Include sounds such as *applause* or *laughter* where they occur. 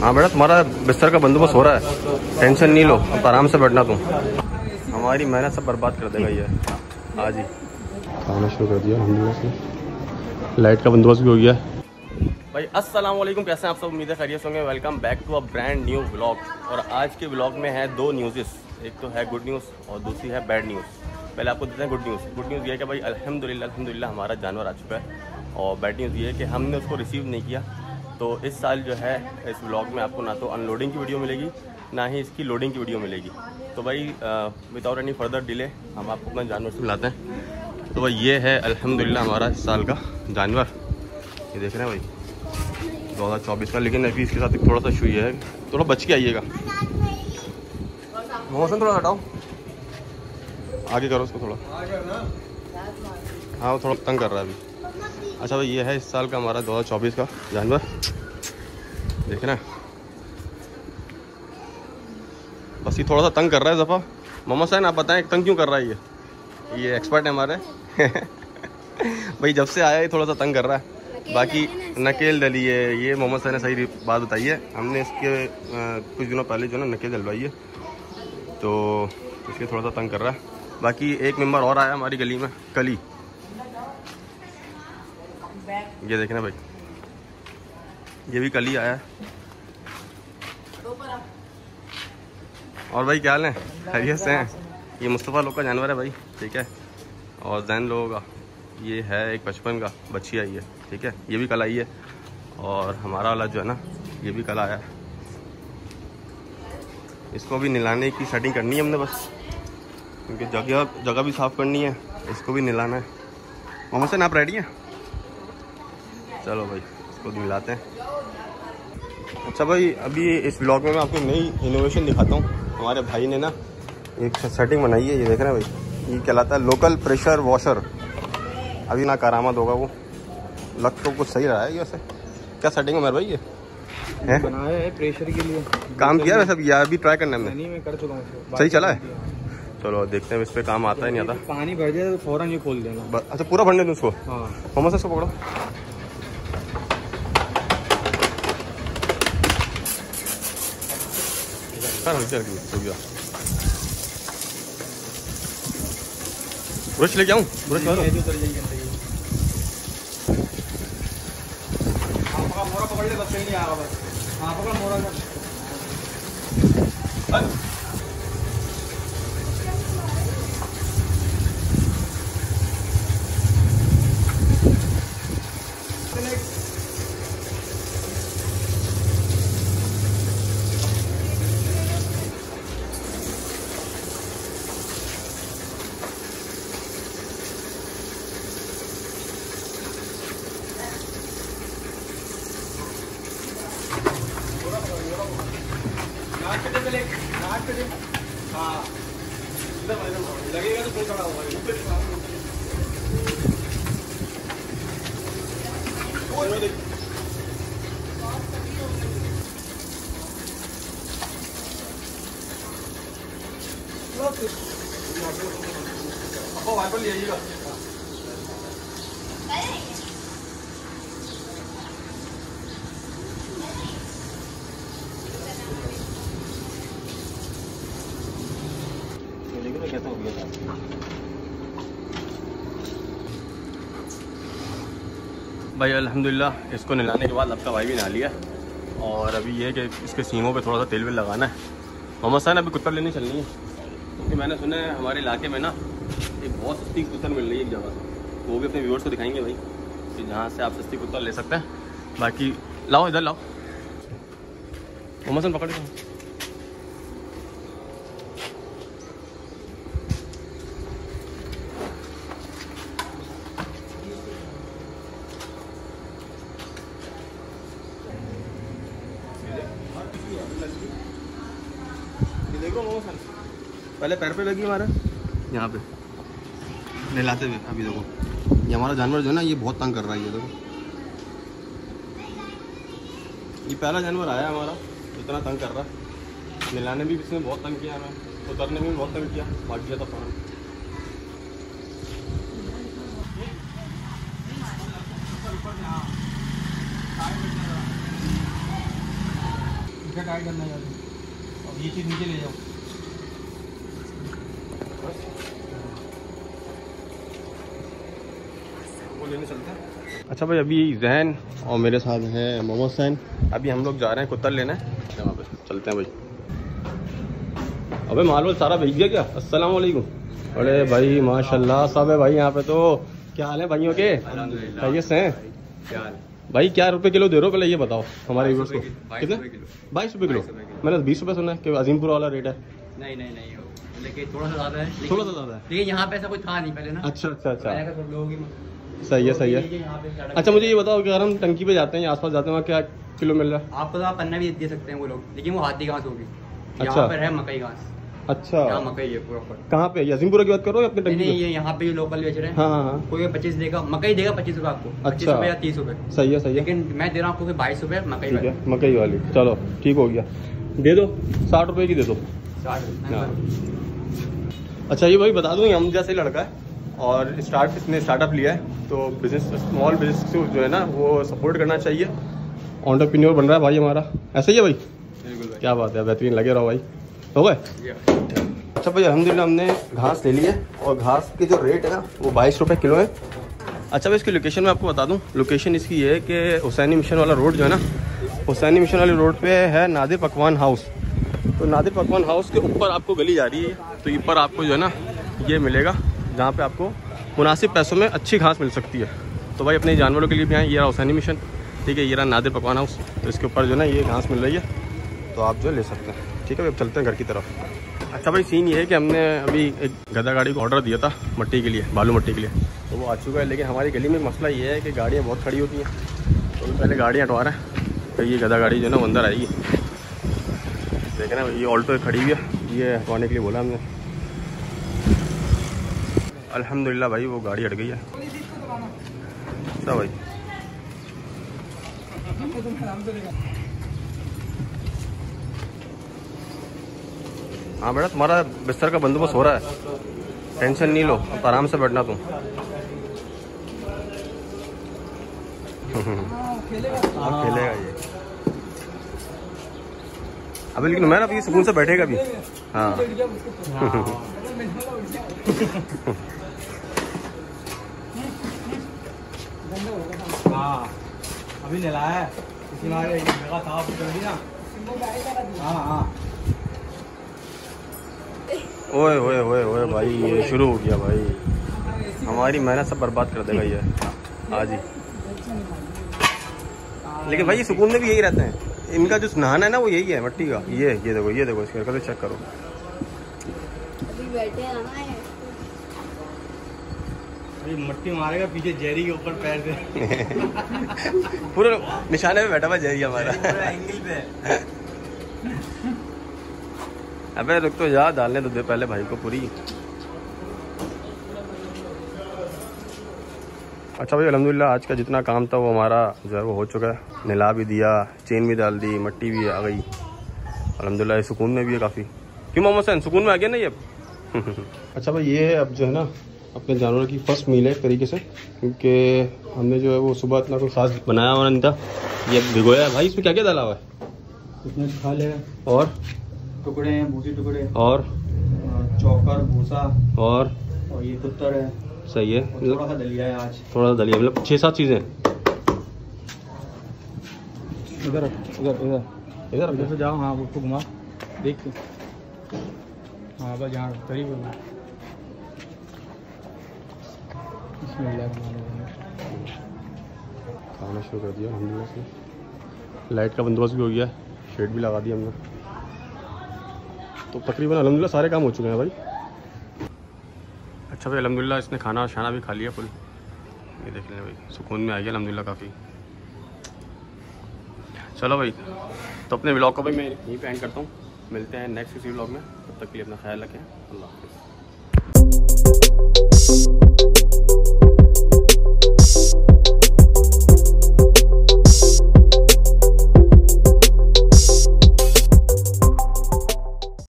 हाँ बेटा तुम्हारा बिस्तर का बंदोबस्त हो रहा है। टेंशन नहीं लो अब आराम से बैठना तुम। हमारी मेहनत सब बर्बाद कर देगा ये। आज ही। खाना शुरू कर दिया हमने से लाइट का बंदोबस्त भी हो गया। भाई अस्सलाम वालेकुम। कैसे हैं आप सब? उम्मीद है खैरियत होंगे। Welcome back to a brand new blog और आज के ब्लॉग में है दो न्यूज़ेस एक तो है गुड न्यूज़ और दूसरी है बैड न्यूज़ पहले आपको देते हैं गुड न्यूज़ गुड न्यूज़ ये है कि भाई अल्हम्दुलिल्लाह अल्हम्दुलिल्लाह हमारा जानवर आ चुका है। और बैड न्यूज़ ये है कि हमने उसको रिसीव नहीं किया। तो इस साल जो है, इस ब्लॉग में आपको ना तो अनलोडिंग की वीडियो मिलेगी, ना ही इसकी लोडिंग की वीडियो मिलेगी। तो भाई विदाउट एनी फर्दर डिले हम आपको अपना जानवर से मिलाते हैं। तो भाई, ये है अल्हम्दुलिल्लाह हमारा इस साल का जानवर। ये देख रहे हैं भाई, दो हज़ार चौबीस का, लेकिन अभी इसके साथ थोड़ा सा इशू है। थोड़ा बच के आइएगा। मौसम थोड़ा हटाओ। आगे करो उसको थोड़ा। हाँ थोड़ा तंग कर रहा है अभी। अच्छा भाई ये है इस साल का हमारा 2024 का जानवर। देख रहे हैं बस ये थोड़ा सा तंग कर रहा है जफ़ा। मोहम्मद सैन आप बताएँ तंग क्यों कर रहा है ये? ये एक्सपर्ट है हमारे। *laughs* भाई जब से आया ही थोड़ा सा तंग कर रहा है। बाकी नकेल डली है। ये मोहम्मद सर ने सही बात बताई है। हमने इसके आ, कुछ दिनों पहले जो ना नकेल डलवाई है। तो इसलिए थोड़ा सा तंग कर रहा है। बाकी एक मेंबर और आया हमारी गली में कली। ये देखना भाई। ये भी कल ही आया। और भाई क्या हाल है? खैरियत से हैं? ये मुस्तफ़ा लोग का जानवर है भाई, ठीक है? और जैन लोगों का। ये है एक बचपन का, बच्ची आई है, ठीक है? ये भी कल आई है। और हमारा वाला जो है ना, ये भी कल आया। इसको भी निलाने की सेटिंग करनी है हमने बस। क्योंकि जगह जगह भी साफ़ करनी है, इसको भी निलाना है। मोहम्मद से आप रेडी हैं? चलो भाई इसको मिलाते हैं। अच्छा भाई अभी इस ब्लॉग में मैं आपको नई इनोवेशन दिखाता हूँ। हमारे भाई ने ना एक सेटिंग बनाई है ये देख रहे हैं भाई। ये कहलाता है लोकल प्रेशर वॉशर अभी ना करामत होगा वो। लग तो कुछ सही रहा है वैसे। क्या सेटिंग है मेरे भाई ये? है? बनाया है प्रेशर के लिए। काम किया वैसे यार अभी ट्राई करने में? नहीं मैं कर चुका हूँ सही चला है? चलो देखते हैं इस पर काम आता है नहीं आता। पानी भर जाए तो फ़ौरन ही खोल देना। अच्छा पूरा भरने दूँ उसको हाँ। मोहम्मद से इसको पकड़ो। ब्रश लेके आऊँ ब्रश मारो मोरा पकड़ ले बस नहीं आ रहा बस हाँ पकड़ मोरा लगेगा तो खड़ा होगा वाइपर ले आइएगा कैसा हो गया था भाई, अल्हम्दुलिल्लाह, इसको नहलाने के बाद आपका भाई भी नहा लिया और अभी ये कि इसके सीमों पे थोड़ा सा तेल वेल लगाना है। मोहम्मद साहब अभी कुत्तर लेने चलनी है। क्योंकि मैंने सुना है हमारे इलाके में ना एक बहुत सस्ती कुत्तर मिल रही है एक जगह तो वो भी अपने व्यूअर्स को दिखाएँगे भाई, कि जहाँ से आप सस्ती कुत्तर ले सकते हैं। बाकी लाओ, इधर लाओ। मोहम्मद साहब, पकड़ देखो पहले पैर पे लगी हमारे। यहाँ पे। नहलाते हुए, अभी देखो। ये हमारा जानवर जो है ना, ये बहुत तंग कर रहा है, ये देखो। ये पहला जानवर आया हमारा, इतना तंग कर रहा है। नहलाने भी इसने बहुत तंग किया, हमें। उतरने में भी बहुत तंग किया। भाग गया था फ़ौरन टाइट करना अब ये चीज़ नीचे ले जाओ। लेने चलते हैं। अच्छा भाई अभी जहन और मेरे साथ है मोहम्मद सैन अभी हम लोग जा रहे हैं कुत्तर लेने। वहाँ पे चलते हैं भाई। अबे मालूम सारा भेज दिया क्या? अस्सलाम वालेकुम अरे भाई माशाल्लाह सब है भाई यहाँ पे तो। क्या हाल है भाइयों के? खैरियत से हैं? भाई क्या रुपए किलो दे रहे हो पहले ये बताओ हमारे व्यूअर्स को। कितने बाईस रुपए किलो। मैंने बीस रुपए सुना है कि अजीमपुर वाला रेट है। नहीं नहीं नहीं लेकिन थोड़ा सा ज़्यादा है थोड़ा सा ज़्यादा है? लेकिन यहाँ पे ऐसा कोई था नहीं पहले ना। अच्छा अच्छा अच्छा। सही है सही है। अच्छा मुझे ये बताओ कि अगर हम टंकी पे जाते हैं या आसपास जाते हैं वहाँ क्या किलो मिल रहा है? आपको तो आप पन्ना भी दे सकते हैं वो लोग लेकिन वो हाथी घास होगी। अच्छा। पर है मकई घास। अच्छा। मकई है कहाँ पे? अजीमपुरा की बात करो अपने नहीं नहीं ये यहाँ पे लोकल बेच रहे हैं। हाँ हाँ। कोई पच्चीस देगा मकई देगा पच्चीस रुपए आपको। अच्छा। या तीस रुपए। सही है सही है। लेकिन मैं दे रहा हूँ आपको बाईस रुपए मकई ठीक है मकई वाली। चलो ठीक हो गया। दे दो साठ रुपए की दे दो। हाँ। अच्छा ये भाई बता दूँ हम जैसे लड़का है और स्टार्ट इसने स्टार्टअप लिया है तो बिज़नेस स्मॉल बिज़नेस को जो है ना वो सपोर्ट करना चाहिए। ऑन्टरप्रीन्योर बन रहा है भाई हमारा। ऐसा ही है भाई? बिल्कुल भाई। क्या बात है बेहतरीन लगे रहो भाई। हो गए? अच्छा भाई अलहमदिल्ला हमने घास ले ली है और घास की जो रेट है ना वो बाईस रुपये किलो है। अच्छा भाई इसकी लोकेशन मैं आपको बता दूँ। लोकेशन इसकी ये है कि हुसैनी मिशन वाला रोड जो है ना हुसैनी मिशन वाले रोड पे है नादिर पकवान हाउस तो नादिर पकवान हाउस के ऊपर आपको गली जा रही है तो ऊपर आपको जो है ना ये मिलेगा जहाँ पे आपको मुनासिब पैसों में अच्छी घास मिल सकती है। तो भाई अपने जानवरों के लिए भी आए ये रहा हुसैनी मिशन ठीक है ये रहा नादिर पकवान हाउस तो इसके ऊपर जो है ना ये घास मिल रही है तो आप जो ले सकते हैं। ठीक है, अब चलते हैं घर की तरफ़। अच्छा भाई सीन ये है कि हमने अभी एक गदा गाड़ी को ऑर्डर दिया था मट्टी के लिए, बालू मट्टी के लिए। तो वो आ चुका है, लेकिन हमारी गली में मसला ये है कि गाड़ियाँ बहुत खड़ी होती हैं। तो पहले गाड़ियाँ हटवा रहे हैं तो ये गदा गाड़ी जो है ना, वो अंदर आएगी। देखें ना ये ऑल्टो खड़ी हुई है, ये हटवाने के लिए बोला हमने। अल्हम्दुलिल्लाह भाई, वो गाड़ी हट गई है। अच्छा भाई? हाँ बेटा तुम्हारा बिस्तर का बंदोबस्त हो रहा है। टेंशन नहीं लो अब आराम से बैठना तुम। अब खेलेगा ये अबे लेकिन मैं ना अभी सुकून से बैठेगा भी। हाँ। हाँ। अभी ले लाया है इसी में एक जगह था आप कर दी ना हाँ हाँ ओए ओए ओए ओए भाई ये शुरू हो गया भाई। हमारी मेहनत सब बर्बाद कर देगा ये। आज ही लेकिन भाई ये सुकून में भी यही रहते हैं। इनका जो नहाना है ना वो यही है मट्टी का। ये ये देखो ये देखो इसके हरकतें चेक करो। अभी बैठे हैं ना ये। अभी मट्टी मारेगा पीछे जेरी के ऊपर पैर से। *laughs* पूरे निशाने पे बैठा हुआ जय हमारा। एंगल पे *laughs* अबे रुक तो जा डालने तो दे पहले भाई को पूरी। अच्छा भाई अलहमदिल्ला आज का जितना काम था वो हमारा जो है वो हो चुका है। निला भी दिया चेन भी डाल दी मट्टी भी आ गई। अलहमदिल्ला सुकून में भी है काफ़ी। क्यों मोहम्मद सैन सुकून में आ गया ना ये अब? *laughs* अच्छा भाई ये अब जो है ना अपने जानवरों की फ़र्स्ट मील है एक तरीके से क्योंकि हमने जो है वो सुबह इतना कोई खास बनाया हुआ नहीं था। ये भिगोया है भाई इसमें क्या क्या डाला हुआ है? उसमें खा ले और? टुकड़े हैं भूसी टुकड़े और? चौकर भूसा। और? और ये कुत्तर है। सही है। थोड़ा सा दलिया है आज। थोड़ा सा दलिया मतलब छः सात चीज़ें। इधर इधर इधर। इधर इधर से जाओ हाँ उसको घुमा देख। के हाँ बस यहाँ करीब खाना शुरू कर दिया हमने से। लाइट का बंदोबस्त भी हो गया शेड भी लगा दिया हमने तो तकरीबन अलहमदिल्ला सारे काम हो चुके हैं भाई। अच्छा भाई अलहमदिल्ला इसने खाना शाना भी खा लिया फुल। ये देख लें भाई, सुकून में आ गया अलहमदिल्ला काफ़ी। चलो भाई तो अपने ब्लॉग को भाई मैं यहीं पे एंड करता हूँ। मिलते हैं नेक्स्ट किसी ब्लॉग में, तब तक के लिए अपना ख्याल रखें। अल्लाह हाफिज़।